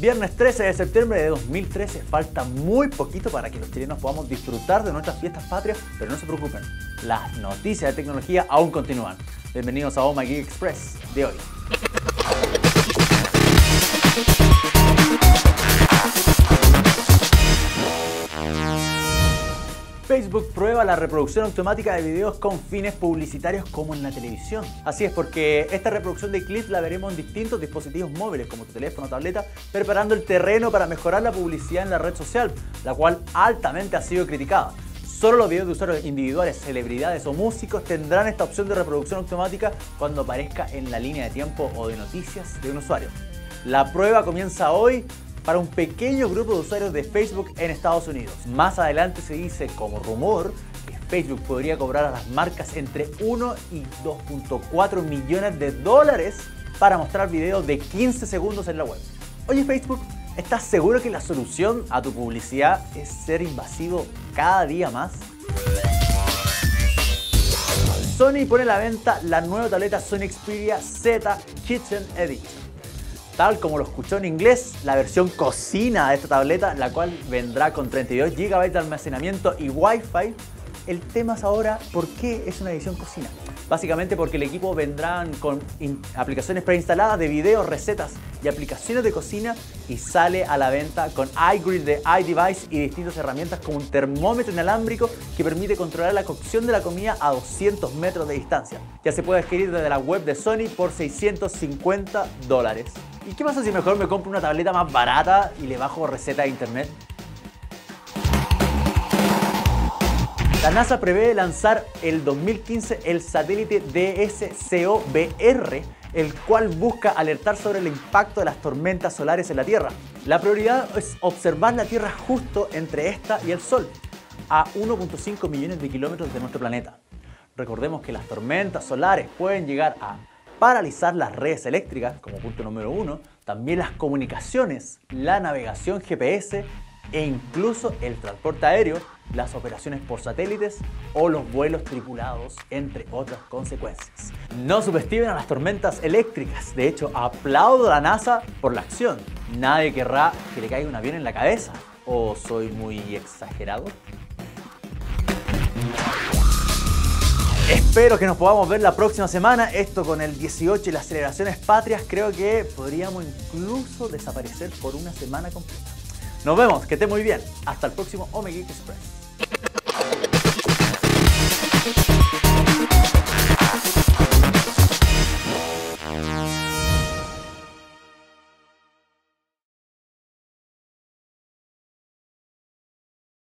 Viernes 13 de septiembre de 2013, falta muy poquito para que los chilenos podamos disfrutar de nuestras fiestas patrias, pero no se preocupen, las noticias de tecnología aún continúan. Bienvenidos a Oma Geek Express de hoy. Facebook prueba la reproducción automática de videos con fines publicitarios como en la televisión. Así es, porque esta reproducción de clips la veremos en distintos dispositivos móviles como tu teléfono o tableta, preparando el terreno para mejorar la publicidad en la red social, la cual altamente ha sido criticada. Solo los videos de usuarios individuales, celebridades o músicos tendrán esta opción de reproducción automática cuando aparezca en la línea de tiempo o de noticias de un usuario. La prueba comienza hoy para un pequeño grupo de usuarios de Facebook en Estados Unidos. Más adelante se dice como rumor que Facebook podría cobrar a las marcas entre 1 y 2.4 millones de dólares para mostrar videos de 15 segundos en la web. Oye Facebook, ¿estás seguro que la solución a tu publicidad es ser invasivo cada día más? Sony pone a la venta la nueva tableta Sony Xperia Z Kitchen Edition tal como lo escuchó en inglés, la versión cocina de esta tableta, la cual vendrá con 32 GB de almacenamiento y Wi-Fi. El tema es ahora por qué es una edición cocina. Básicamente porque el equipo vendrán con aplicaciones preinstaladas de videos, recetas y aplicaciones de cocina y sale a la venta con iGrid de iDevice y distintas herramientas como un termómetro inalámbrico que permite controlar la cocción de la comida a 200 metros de distancia. Ya se puede adquirir desde la web de Sony por 650 dólares. ¿Y qué pasa si mejor me compro una tableta más barata y le bajo receta de internet? La NASA prevé lanzar el 2015 el satélite DSCOBR, el cual busca alertar sobre el impacto de las tormentas solares en la Tierra. La prioridad es observar la Tierra justo entre esta y el Sol, a 1.5 millones de kilómetros de nuestro planeta. Recordemos que las tormentas solares pueden llegar a paralizar las redes eléctricas como punto número uno, también las comunicaciones, la navegación GPS e incluso el transporte aéreo, las operaciones por satélites o los vuelos tripulados, entre otras consecuencias. No subestimen a las tormentas eléctricas, de hecho aplaudo a la NASA por la acción. Nadie querrá que le caiga un avión en la cabeza. ¿O soy muy exagerado? Espero que nos podamos ver la próxima semana. Esto con el 18 y las celebraciones patrias, creo que podríamos incluso desaparecer por una semana completa. Nos vemos, que esté muy bien. Hasta el próximo Omega Express.